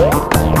Yeah.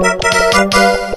Música